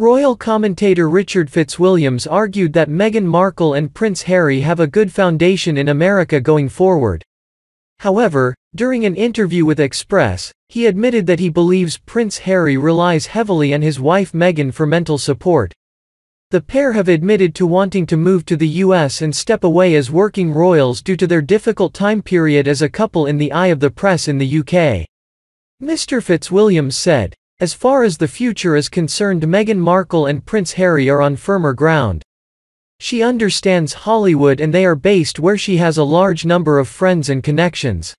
Royal commentator Richard Fitzwilliams argued that Meghan Markle and Prince Harry have a good foundation in America going forward. However, during an interview with Express, he admitted that he believes Prince Harry relies heavily on his wife Meghan for mental support. The pair have admitted to wanting to move to the US and step away as working royals due to their difficult time period as a couple in the eye of the press in the UK. Mr. Fitzwilliams said, as far as the future is concerned Meghan Markle and Prince Harry are on firmer ground. She understands Hollywood and they are based where she has a large number of friends and connections.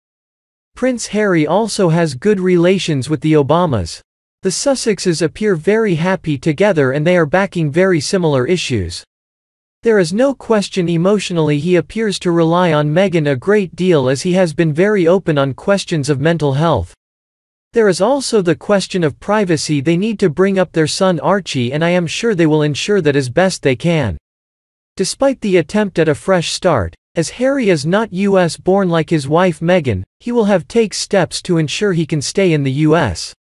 Prince Harry also has good relations with the Obamas. The Sussexes appear very happy together and they are backing very similar issues. There is no question emotionally he appears to rely on Meghan a great deal as he has been very open on questions of mental health. There is also the question of privacy they need to bring up their son Archie and I am sure they will ensure that as best they can. Despite the attempt at a fresh start, as Harry is not US born like his wife Meghan, he will have take steps to ensure he can stay in the US.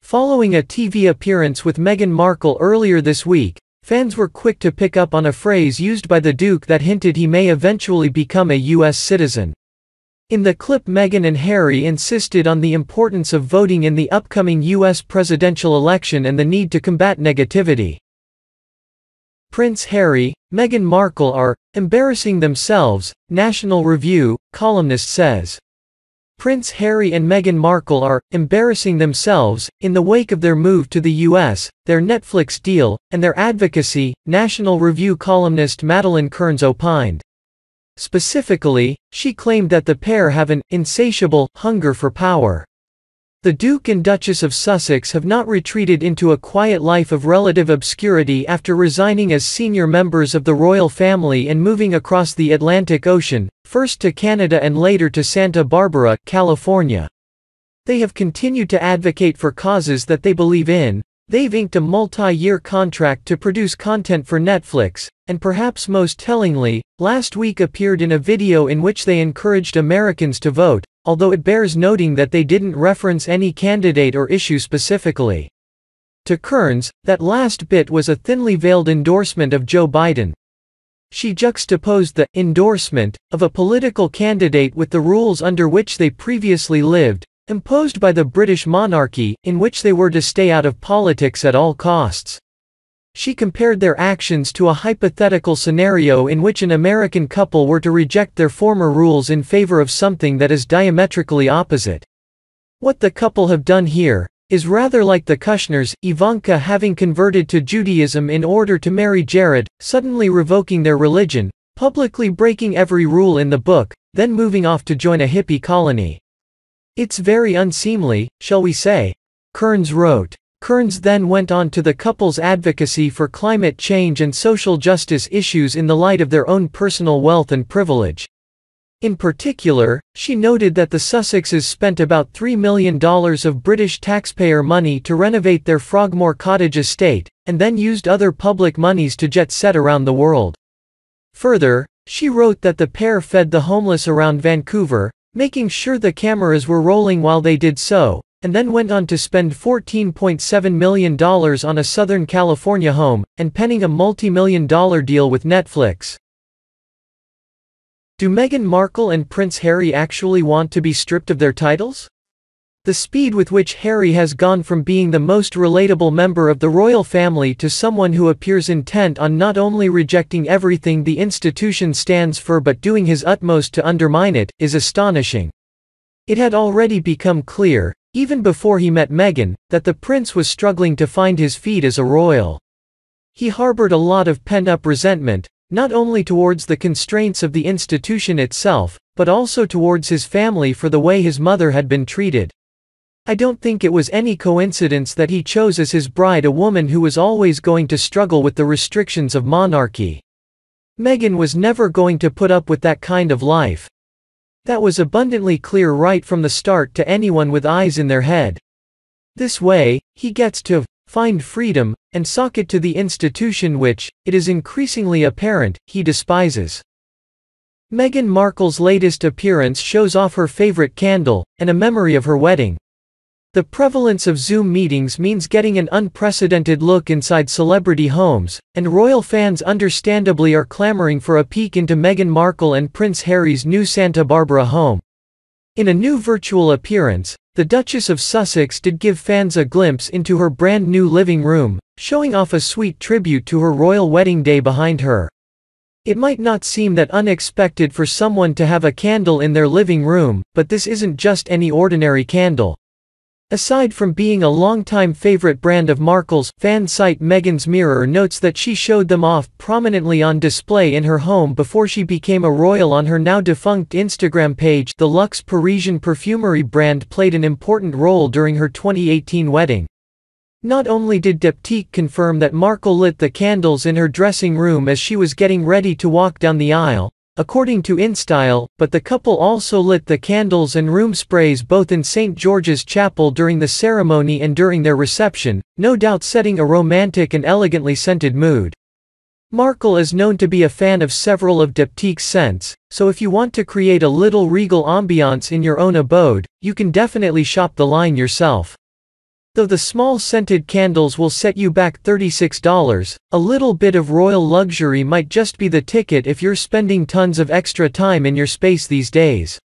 Following a TV appearance with Meghan Markle earlier this week, fans were quick to pick up on a phrase used by the Duke that hinted he may eventually become a US citizen. In the clip Meghan and Harry insisted on the importance of voting in the upcoming US presidential election and the need to combat negativity. Prince Harry, Meghan Markle are embarrassing themselves, National Review, columnist says. Prince Harry and Meghan Markle are embarrassing themselves in the wake of their move to the US, their Netflix deal, and their advocacy, National Review columnist Madeleine Kearns opined. Specifically, she claimed that the pair have an insatiable hunger for power. The Duke and Duchess of Sussex have not retreated into a quiet life of relative obscurity after resigning as senior members of the royal family and moving across the Atlantic Ocean, first to Canada and later to Santa Barbara, California. They have continued to advocate for causes that they believe in, They've inked a multi-year contract to produce content for Netflix, and perhaps most tellingly, last week appeared in a video in which they encouraged Americans to vote, although it bears noting that they didn't reference any candidate or issue specifically. To Kearns, that last bit was a thinly veiled endorsement of Joe Biden. She juxtaposed the endorsement of a political candidate with the rules under which they previously lived, imposed by the British monarchy, in which they were to stay out of politics at all costs. She compared their actions to a hypothetical scenario in which an American couple were to reject their former rules in favor of something that is diametrically opposite. What the couple have done here, is rather like the Kushners, Ivanka having converted to Judaism in order to marry Jared, suddenly revoking their religion, publicly breaking every rule in the book, then moving off to join a hippie colony. It's very unseemly, shall we say? Kearns wrote. Kearns then went on to the couple's advocacy for climate change and social justice issues in the light of their own personal wealth and privilege. In particular, she noted that the Sussexes spent about $3 million of British taxpayer money to renovate their Frogmore Cottage estate, and then used other public monies to jet set around the world. Further, she wrote that the pair fed the homeless around Vancouver, making sure the cameras were rolling while they did so, and then went on to spend $14.7 million on a Southern California home, and penning a multi-million dollar deal with Netflix. Do Meghan Markle and Prince Harry actually want to be stripped of their titles? The speed with which Harry has gone from being the most relatable member of the royal family to someone who appears intent on not only rejecting everything the institution stands for but doing his utmost to undermine it, is astonishing. It had already become clear, even before he met Meghan, that the prince was struggling to find his feet as a royal. He harbored a lot of pent-up resentment, not only towards the constraints of the institution itself, but also towards his family for the way his mother had been treated. I don't think it was any coincidence that he chose as his bride a woman who was always going to struggle with the restrictions of monarchy. Meghan was never going to put up with that kind of life. That was abundantly clear right from the start to anyone with eyes in their head. This way, he gets to find freedom, and sock it to the institution which, it is increasingly apparent, he despises. Meghan Markle's latest appearance shows off her favorite candle, and a memory of her wedding. The prevalence of Zoom meetings means getting an unprecedented look inside celebrity homes, and royal fans understandably are clamoring for a peek into Meghan Markle and Prince Harry's new Santa Barbara home. In a new virtual appearance, the Duchess of Sussex did give fans a glimpse into her brand new living room, showing off a sweet tribute to her royal wedding day behind her. It might not seem that unexpected for someone to have a candle in their living room, but this isn't just any ordinary candle. Aside from being a longtime favorite brand of Markle's, fan site Meghan's Mirror notes that she showed them off prominently on display in her home before she became a royal on her now defunct Instagram page. The luxe Parisian perfumery brand played an important role during her 2018 wedding. Not only did Diptyque confirm that Markle lit the candles in her dressing room as she was getting ready to walk down the aisle, According to InStyle, but the couple also lit the candles and room sprays both in St. George's Chapel during the ceremony and during their reception, no doubt setting a romantic and elegantly scented mood. Markle is known to be a fan of several of Diptyque's scents, so if you want to create a little regal ambiance in your own abode, you can definitely shop the line yourself. Though the small scented candles will set you back $36, a little bit of royal luxury might just be the ticket if you're spending tons of extra time in your space these days.